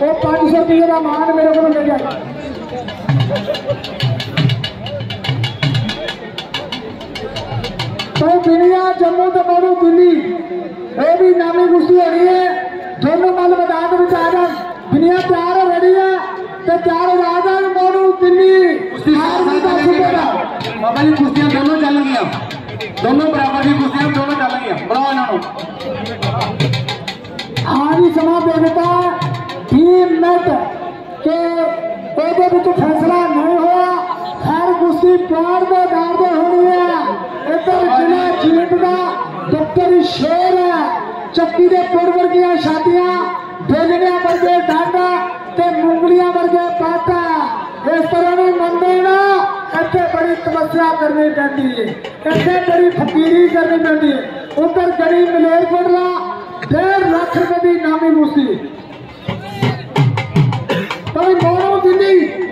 वो पाँच सौ का मान मेरे को मिल जाए तो बिलिया जम्मू तो मारू दिल्ली। ये भी नामी कुश्ती हो रही है। दोनों माल बता दो चादर बिलिया तैयार हो रही है। तो चार राजन मारू दिल्ली। बाबा जी कुश्तियाँ दोनों चलेंगी दोनों बराबर की कुश्तियाँ दोनों चलेंगी बनाओ ना हो जी समाप्त हो समा दे देता तीन मिनट के ਇਹਦੇ ਵਿੱਚ ਫੈਸਲਾ ਨਹੀਂ ਹੋਇਆ ਖੈਰ ਕੁਸ਼ਤੀ ਪਿਆਰ ਦੇ ਦਾਰ ਦੇ ਹੋਣੀ ਹੈ ਇੱਧਰ ਜ਼ਿਲ੍ਹਾ ਜੀਤ ਦਾ ਦਫ਼ਤਰੀ ਸ਼ੇਰ ਹੈ ਚੱਕੀ ਦੇ ਪੁਰ ਵਰਗੀਆਂ ਛਾਤੀਆਂ ਬੇਲਣਿਆਂ ਵਰਗੇ ਡਾਂਡਾ ਤੇ ਮੁੰਗਲੀਆਂ ਵਰਗੇ ਪਾਟਾ ਇਸ ਤਰ੍ਹਾਂ ਨਹੀਂ ਮੰਨਦੇ ਨਾ ਇੱਥੇ ਬੜੀ ਤਪੱਸਿਆ ਕਰਨੀ ਪੈਂਦੀ ਹੈ ਇੱਥੇ ਬੜੀ ਫਕੀਰੀ ਕਰਨੀ ਪੈਂਦੀ ਹੈ ਉਧਰ ਗੜੀ ਮਲੇਰਕੋਟਲਾ ਡੇਢ ਲੱਖ ਰੁਪਏ ਦੀ ਨਾਮੀ ਕੁਸ਼ਤੀ ਮੋਨੂ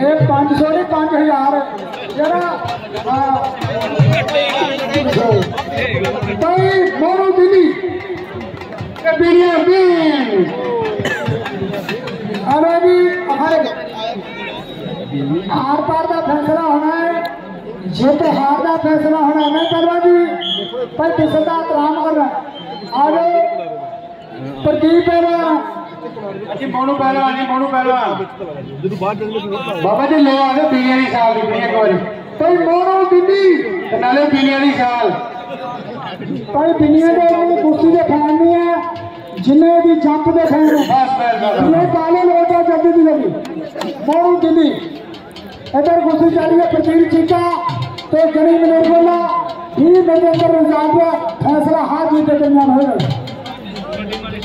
ਇਹ 500 ਨਹੀਂ 5000 ਜਿਹੜਾ ਭਾਈ ਮੋਨੂ ਦਿੱਲੀ ਤੇ ਬੀੜੀਆਂ ਬੀਨ अरे भी हमारे हार पार का फैसला होना है जित हार का फैसला होना है मैं करवा जी पर किसका आराम कर रहा आगे प्रदीप पहलवान ਜੀ ਮੋਨੂ ਪਹਿਲਵਾਨ ਜੀ ਮੋਨੂ ਪਹਿਲਵਾਨ ਬਾਬਾ ਜੀ ਲੈ ਆਦੇ ਬੀੜੀਆਂ ਦੀ ਛਾਲ ਦੀ ਇੱਕ ਵਾਰੀ भाई मोनू दिल्ली ਤੇ ਨਾਲੇ ਬੀੜੀਆਂ ਦੀ ਛਾਲ भाई दुनिया के इन्नी कुर्सी के फैन नहीं है जिन्हें भी जंप के फैन है ਬਸ ਬਸ ये काले लोग का जल्दी दी लगी मोरू दिल्ली इधर कुर्सी चली है प्रदीप चीका तो गरीब मलेरकोला ही मेरे अंदर रिजार्ट है फैसला हार जीत के दरमियान होगा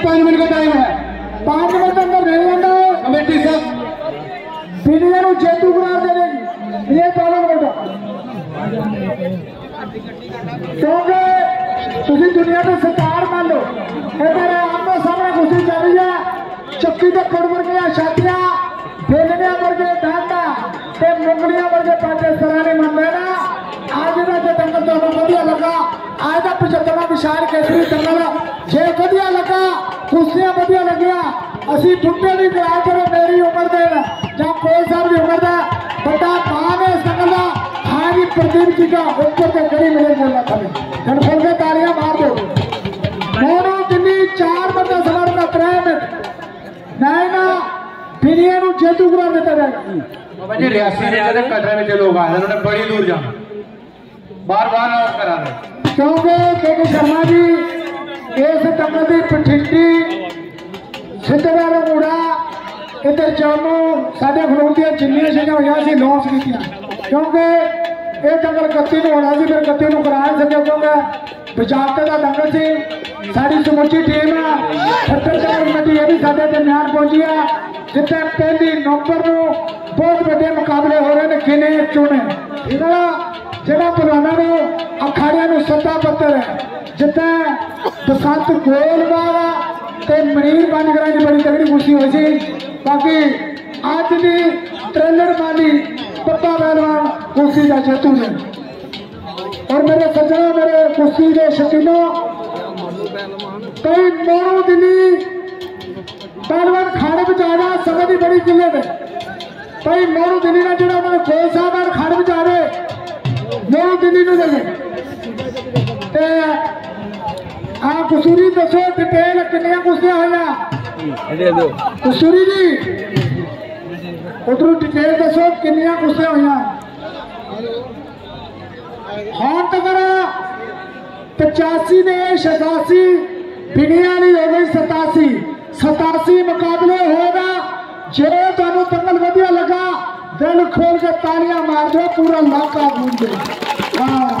पाँच मिनट का टाइम है पांच मिनट के अंदर नहीं लेना कमेटी सब दुनिया को जेतू करार दे देगी ये पालो बेटा क्योंकि ਤੁਸੀਂ ਦੁਨੀਆ ਦੇ ਸਰਕਾਰ ਮੰਨ ਲਓ ਇਧਰ ਆਮੋ ਸਾਹਮਣੇ ਕੁਸ਼ਤੀ ਚੱਲ ਰਹੀ ਹੈ ਚੱਕੀ ਦੇ ਫੜ ਵਰਗੀਆਂ ਛਾਤੀਆਂ ਬੇਲਣਿਆਂ ਵਰਗੇ ਡਾਂਡਾ ਤੇ ਮੁੰਗਲੀਆਂ ਵਰਗੇ ਪਾਟੇ ਸਰਾਂ ਨੇ ਮੰਨਦੇ ਨਾ ਅੱਜ ਦਾ ಕನ್ನಡಿಯಲಕ ಆಯ್ದಪ್ಪ ಜತನ ಶಾರ್ ಕೇಸರಿ ಕನ್ನಡ ಜಯ ಕದಿಯಲಕ कुर्सियाँ बढ़िया लगिया असि टुटे नहीं करा करो मेरी उम्र दे। या कोई साहब की उम्र का बड़ा भाव है सकल हारी प्रदीप जी का ऊपर तो गरीब नहीं बोलना था। जन खोल के तालियाँ मार दो। दोनों दिनी चार बंदा सवार का प्रेम। नैना बिनिया नु जेतू गुरा देता रहेगा रियासी ने कटरा में लोग आए उन्होंने बड़ी दूर जाना। ਬਾਰ ਬਾਰ ਆਸ ਕਰਾ ਦੇ। ਕਿਉਂਕਿ ਕੇ ਸ਼ਰਮਾ ਜੀ, ਇਸ ਤੰਗਲ ਦੀ ਪਠਿੰਡੀ ਸਿੱਧਰਾ ਰੂੜਾ ਇਧਰ ਚਾਨੂ ਸਾਡੇ ਫਰੋਂਟੀਆਂ ਜਿੰਨੀਆਂ ਜਗ੍ਹਾ ਹੋਈਆਂ ਸੀ ਲਾਂਚ ਕੀਤੀਆਂ। ਕਿਉਂਕਿ ਇਹ ਦੰਗਲ 31 ਨੂੰ ਹੋਣਾ ਸੀ, ਫਿਰ 31 ਨੂੰ ਕਰਾਇਆ ਸਕਿਆ ਕਿਉਂਕਿ ਬਜਾਕਤ ਦਾ ਦੰਗਲ ਸੀ। ਸਾਡੀ ਸਮੁੱਚੀ ਟੀਮ ਆ ਪੱਤਰਕਾਰ ਕਮੇਟੀ ਇਹ ਵੀ ਸਾਡੇ ਤੇ ਮਿਆਨ ਪਹੁੰਚੀ ਆ, ਜਿੱਥੇ ਪਹਿਲੀ ਨੰਬਰ ਨੂੰ ਬਹੁਤ ਵੱਡੇ ਮੁਕਾਬਲੇ ਹੋ ਰਹੇ ਨੇ ਕਿਨੇ ਚੁਣੇ ਇਹਦਾ ਜਿਹੜਾ ਪਹਿਲਵਾਨਾਂ ਨੂੰ ਅਖਾੜਿਆਂ ਨੂੰ ਸੱਦਾ ਪੱਤਰ ਹੈ ਜਿੱਥੇ ਬਸੰਤ ਗੋਲਵਾਲਾ ਤੇ ਮਨੀਰ ਬਾਨਗਰਾਂ ਦੀ ਬੜੀ ਤਗੜੀ ਖੁਸ਼ੀ ਹੋਈ ਸੀ ਬਾਕੀ ਅੱਜ ਦੀ ਟ੍ਰੇਲਰ ਮਾਲੀ ਪੱਪਾ ਪਹਿਲਵਾਨ ਕੁਸ਼ਤੀ ਦਾ ਜੇਤੂ ਨੇ ਔਰ ਮੇਰੇ ਸੱਜਣੋ ਮੇਰੇ ਕੁਸ਼ਤੀ ਦੇ ਸ਼ਕੀਨੋ ਕਈ ਮੋਨੂ ਦਿੱਲੀ ਪਹਿਲਵਾਨ ਖਾੜੇ ਵਿੱਚ ਆ ਜਾ ਸਮੇਂ ਦੀ ਬੜੀ ਕਿੱਲਤ ਹੈ ਕਈ ਮੋਨੂ ਦਿੱਲੀ ਨਾਲ ਜਿਹੜਾ ਉਹਨਾਂ ਨੇ ਕੋਲ ਸਾਹਿਬ ਨਾਲ दोनों दिल्ली में दे ते आ कुसूरी दसो डिटेल कितने गुस्से होया कुसूरी जी, उधर डिटेल दसो, कितने गुस्से होया हाँ तो करा, पचासी ने सतासी बिगड़ियाली हो गई सतासी। सतासी मुकाबले होगा, जो तुम्हें पंगल वजिया लगा दिल खोल के तालियाँ मार दो पूरा लाका गूंजे हाँ।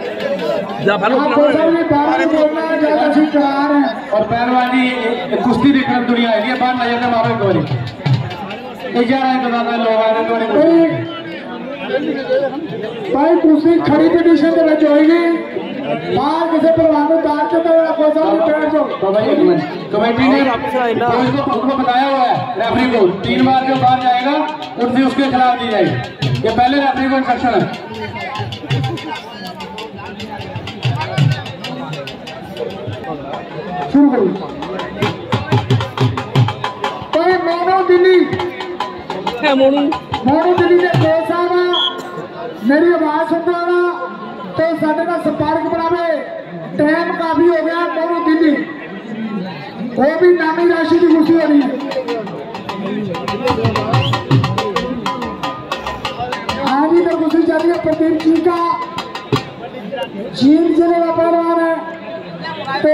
और पहलवानी कुश्ती की क्रम दुनिया ये बात ना जाता मारो गोरी ग्यारह एक दादा लोग आ रहे भाई कुश्ती खड़ी कंडीशन में जाएगी बाहर किसे परवानो दार के तो कोई साहब बैठ जाओ तो भाई एक मिनट कमेटी ने उसको बताया हुआ है रेफरी को तीन बार जो बाहर जाएगा उर्दी उसके खिलाफ दी जाएगी ये पहले रेफरी को इंस्ट्रक्शन है शुरू करिए मोनू दिल्ली। मोनू। मोनू दिल्ली ने पेश आना मेरी आवाज़ सुन रहा तो साढ़े का संपर्क बनावे टाइम काफ़ी हो गया मोनू दिल्ली। वो भी नामी राशि की खुशी हो रही है आगे तो खुशी चल रही है प्रदीप जी का। जीन ज़िले का पहलवान है। तो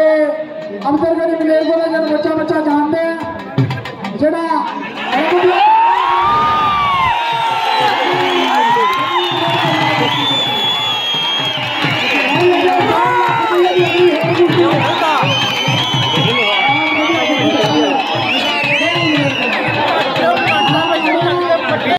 अंतर्गत गरीब को बच्चा बच्चा जानते हैं जड़ा